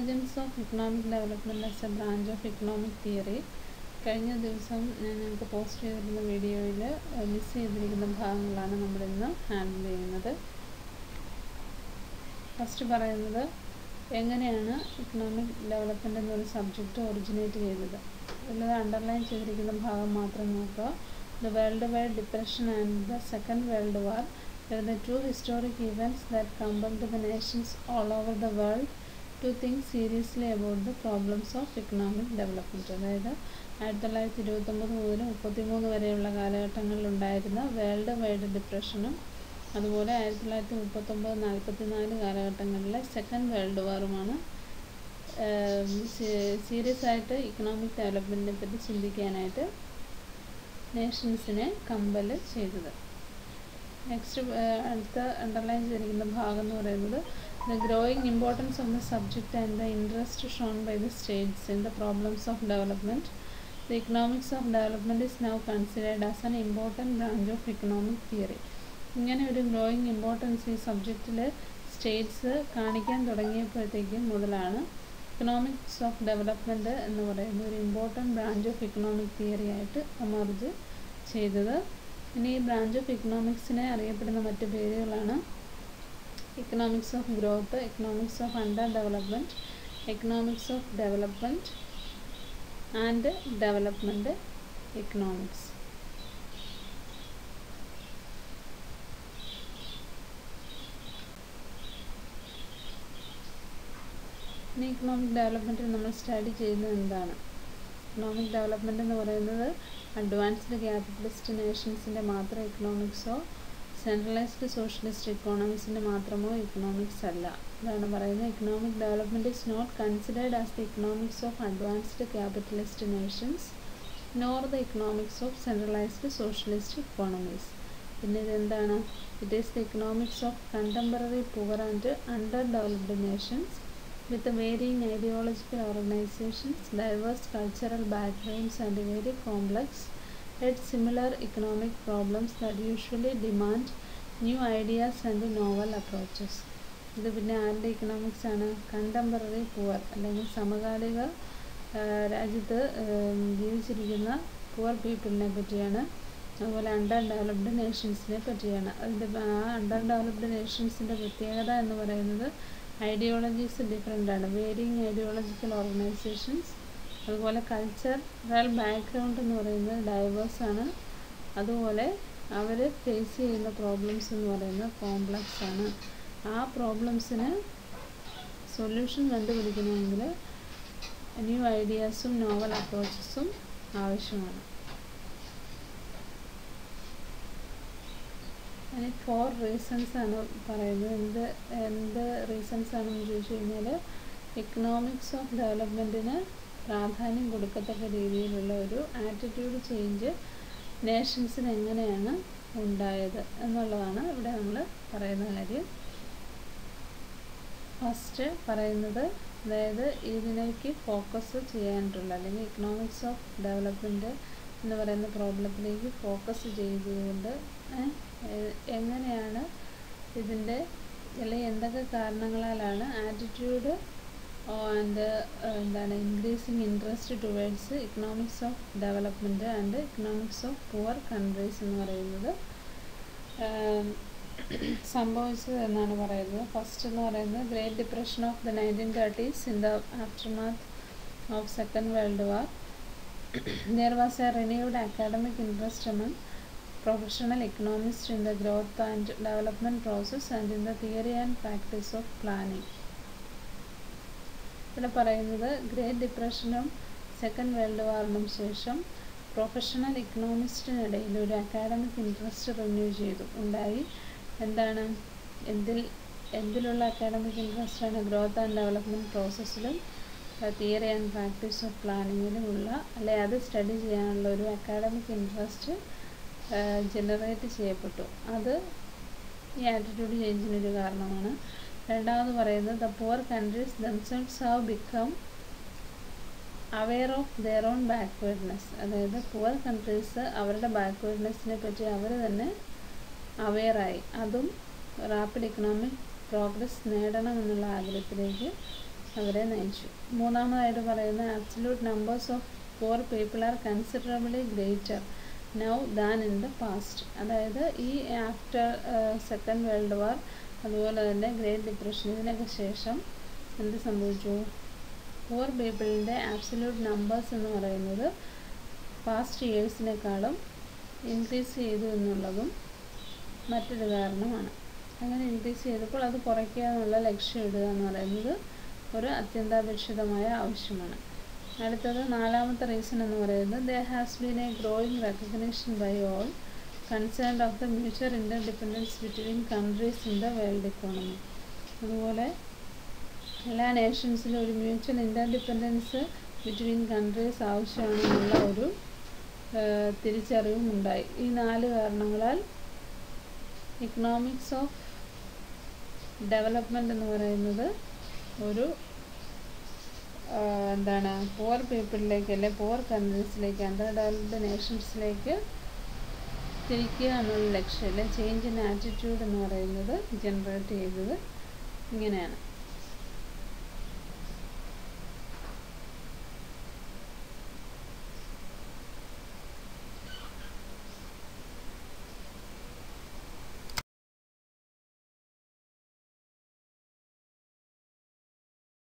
Emergence of economic development as a branch of economic theory കഴിഞ്ഞ ദിവസം ഞാൻ നിങ്ങൾക്ക് പോസ്റ്റ് ചെയ്തിരുന്ന വീഡിയോയിൽ മിസ് ചെയ്തിരിക്കുന്ന ഭാഗങ്ങളാണ് നമ്മൾ ഇന്ന് ഹാൻഡിൽ ചെയ്യുന്നത്. ഫസ്റ്റ് പറയുന്നത് എങ്ങനെയാണ് ഇക്കണോമിക് ഡെവലപ്മെന്റ് എന്നൊരു സബ്ജക്റ്റ് ഒറിജിനേറ്റ് ചെയ്തത് ഉള്ളത് അണ്ടർലൈൻ ചെയ്തിരിക്കുന്ന ഭാഗം മാത്രം നോക്കുക. The world wide depression and the second world war the two historic events that compel to the nations all over the world. To think seriously about the problems of economic development അതായത് ആയിരത്തി തൊള്ളായിരത്തി ഇരുപത്തൊമ്പത് മുതൽ മുപ്പത്തിമൂന്ന് വരെയുള്ള കാലഘട്ടങ്ങളിൽ ഉണ്ടായിരുന്ന world wide ഡിപ്രഷനും അതുപോലെ ആയിരത്തി തൊള്ളായിരത്തി മുപ്പത്തൊമ്പത് നാൽപ്പത്തി നാല് കാലഘട്ടങ്ങളിലെ സെക്കൻഡ് വേൾഡ് വാറുമാണ് സീരിയസ് ആയിട്ട് ഇക്കണോമിക് ഡെവലപ്മെന്റിനെ പറ്റി ചിന്തിക്കാനായിട്ട് നേഷൻസിനെ കമ്പൽ ചെയ്തത്. നെക്സ്റ്റ് അടുത്ത അണ്ടർലൈൻ ചെയ്തിരിക്കുന്ന ഭാഗം എന്ന് പറയുന്നത് the growing importance of the subject and the interest shown by the states in the problems of development the economics of development is now considered as an important branch of economic theory ഇങ്ങനെ ഒരു growing importance ഈ സബ്ജക്റ്റിൽ States കാണിക്കാൻ തുടങ്ങിയപ്പോഴത്തേക്കും മുതലാണ് economics of development എന്ന് പറയുന്ന ഒരു important branch of economic theory ആയിട്ട് emerge ചെയ്തത്. ഇനി ഈ ബ്രാഞ്ച് ഓഫ് ഇക്കണോമിക്സിനെ അറിയപ്പെടുന്ന മറ്റ് പേരുകളാണ് economics of growth, economics of development economics of development and development economics ഇനി ഇക്കണോമിക് ഡെവലപ്മെന്റിൽ നമ്മൾ സ്റ്റഡി ചെയ്യുന്നത് എന്താണ്? ഇക്കണോമിക് ഡെവലപ്മെന്റ് എന്ന് പറയുന്നത് അഡ്വാൻസ്ഡ് ക്യാപിറ്റലിസ്റ്റ് നേഷൻസിന്റെ മാത്രം ഇക്കണോമിക്സോ സെൻട്രലൈസ്ഡ് സോഷ്യലിസ്റ്റ് ഇക്കോണമിക്സിന്റെ മാത്രമോ ഇക്കണോമിക്സ് അല്ല. ഇതാണ് പറയുന്നത്. Economic development is not considered as the economics of advanced capitalist nations nor the economics of centralised socialist economics പിന്നെ ഇതെന്താണ്? It is the economics of contemporary poor and under developed nations with varying ideological organisations diverse cultural backgrounds and very complex yet similar economic problems that usually demand new ideas and novel approaches. ഇത് പിന്നെ ആരുടെ economics ആണ്? Contemporary poor അല്ലെങ്കിൽ സമകാലിക രാജ്യത്ത് ജീവിച്ചിരിക്കുന്ന poor പീപ്പിളിനെ പറ്റിയാണ്. അതുപോലെ അണ്ടർ ഡെവലപ്ഡ് നേഷൻസിനെ പറ്റിയാണ്. അതിന്റെ ആ അണ്ടർ ഡെവലപ്ഡ് നേഷൻസിന്റെ പ്രത്യേകത എന്ന് പറയുന്നത് ഐഡിയോളജീസ് ഡിഫറെന്റ് ആണ്. വേരിങ് ഐഡിയോളജിക്കൽ ഓർഗനൈസേഷൻസ് അതുപോലെ കൾച്ചറൽ ബാക്ക്ഗ്രൗണ്ട് എന്ന് പറയുന്നത് ഡൈവേഴ്സ് ആണ്. അതുപോലെ അവർ ഫേസ് ചെയ്യുന്ന പ്രോബ്ലംസ് എന്ന് പറയുന്നത് കോംപ്ലക്സ് ആണ്. ആ പ്രോബ്ലംസിന് സൊല്യൂഷൻ കണ്ടുപിടിക്കണമെങ്കിൽ ന്യൂ ഐഡിയാസും നോവൽ അപ്രോച്ചസും ആവശ്യമാണ്. അതിന് ഫോർ റീസൺസ് ആണ് പറയുന്നത്. എന്ത് എന്ത് റീസൺസ് ആണെന്ന് ചോദിച്ചു കഴിഞ്ഞാൽ എക്കണോമിക്സ് ഓഫ് ഡെവലപ്മെന്റിന് പ്രാധാന്യം കൊടുക്കത്തക്ക രീതിയിലുള്ള ഒരു ആറ്റിറ്റ്യൂഡ് ചേഞ്ച് നേഷൻസിന് എങ്ങനെയാണ് ഉണ്ടായത് എന്നുള്ളതാണ് ഇവിടെ നമ്മൾ പറയുന്ന കാര്യം. ഫസ്റ്റ് പറയുന്നത് അതായത് ഇതിലേക്ക് ഫോക്കസ് ചെയ്യാനായിട്ടുള്ള അല്ലെങ്കിൽ ഇക്കണോമിക്സ് ഓഫ് ഡെവലപ്മെന്റ് എന്ന് പറയുന്ന പ്രോബ്ലത്തിലേക്ക് ഫോക്കസ് ചെയ്തുകൊണ്ട് എങ്ങനെയാണ് ഇതിന്റെ അല്ലെങ്കിൽ എന്തൊക്കെ കാരണങ്ങളാലാണ് ആറ്റിറ്റ്യൂഡ് ആൻഡ് എന്താണ് increasing interest towards economics of development and economics of poor countries എന്ന് പറയുന്നത് സംഭവിച്ചത് എന്നാണ് പറയുന്നത് ഫസ്റ്റ് എന്ന് പറയുന്നത് great depression of the nineteen thirties in the aftermath of second world war there was a renewed academic interest among professional economists in the growth and development process and in the theory and practice of planning. ഇവിടെ പറയുന്നത് great ഡിപ്രഷനും second world വാറിനും ശേഷം professional ഇക്കണോമിസ്റ്റിനിടയിൽ ഒരു academic interest renew ചെയ്തു. ഉണ്ടായി. എന്താണ്? എന്തിൽ എന്തിലുള്ള അക്കാഡമിക് ഇൻട്രസ്റ്റ് ആണ് ഗ്രോത്ത് ആൻഡ് ഡെവലപ്മെന്റ് പ്രോസസ്സിലും തിയറി ആൻഡ് പ്രാക്ടീസ് ഓഫ് പ്ലാനിങ്ങിലുമുള്ള അല്ലെ അത് സ്റ്റഡി ചെയ്യാനുള്ള ഒരു അക്കാഡമിക് ഇൻട്രസ്റ്റ് ജനറേറ്റ് ചെയ്യപ്പെട്ടു. അത് ഈ ആറ്റിറ്റ്യൂഡ് ചേഞ്ചിനൊരു കാരണമാണ്. രണ്ടാമത് പറയുന്നത് the poor countries themselves have become aware of their own backwardness അതായത് പുവർ കൺട്രീസ് അവരുടെ ബാക്ക്വേർഡ്നെസ്സിനെ പറ്റി അവർ തന്നെ അവെയറായി അതും റാപ്പിഡ് ഇക്കണോമിക് പ്രോഗ്രസ് നേടണം എന്നുള്ള ആഗ്രഹത്തിലേക്ക് അവരെ നയിച്ചു. മൂന്നാമതായിട്ട് പറയുന്ന absolute numbers of poor people are considerably greater now than in the past അതായത് ഈ ആഫ്റ്റർ സെക്കൻഡ് വേൾഡ് വാർ അതുപോലെ തന്നെ ഗ്രേറ്റ് ഡിപ്രഷൻ ഇതിനൊക്കെ ശേഷം എന്ത് സംഭവിച്ചു? പൂർ പീപ്പിളിന്റെ ആബ്സല്യൂട്ട് നമ്പേഴ്സ് എന്ന് പറയുന്നത് പാസ്റ്റ് ഇയേഴ്സിനേക്കാളും ഇൻക്രീസ് ചെയ്തു എന്നുള്ളതും മറ്റൊരു കാരണമാണ്. അങ്ങനെ ഇൻക്രീസ് ചെയ്തപ്പോൾ അത് കുറയ്ക്കുക എന്നുള്ള ലക്ഷ്യം ഇടുക എന്ന് പറയുന്നത് ഒരു അത്യന്താപേക്ഷിതമായ ആവശ്യമാണ്. അടുത്തത് നാലാമത്തെ റീസൺ എന്ന് പറയുന്നത് there has been a growing recognition by all concerned of the mutual interdependence between countries in the world economy അതുപോലെ എല്ലാ നേഷൻസിലും ഒരു മ്യൂച്വൽ ഇന്റർഡിപെൻഡൻസ് ബിറ്റ്വീൻ കൺട്രീസ് ആവശ്യമാണെന്നുള്ള ഒരു തിരിച്ചറിവും ഉണ്ടായി. ഈ നാല് കാരണങ്ങളാൽ ഇക്കണോമിക്സ് ഓഫ് ഡെവലപ്മെന്റ് എന്ന് പറയുന്നത് ഒരു എന്താണ് പുവർ പീപ്പിളിലേക്ക് അല്ലെ പുവർ കൺട്രീസിലേക്ക് അണ്ടർ ഡെവലപ്ഡ് നേഷൻസിലേക്ക് തിരിക്കുക എന്നുള്ള ലക്ഷ്യം അല്ലെ? ചേഞ്ച് ഇൻ ആറ്റിറ്റ്യൂഡ് എന്ന് പറയുന്നത് ജനറേറ്റ് ചെയ്തത് ഇങ്ങനെയാണ്.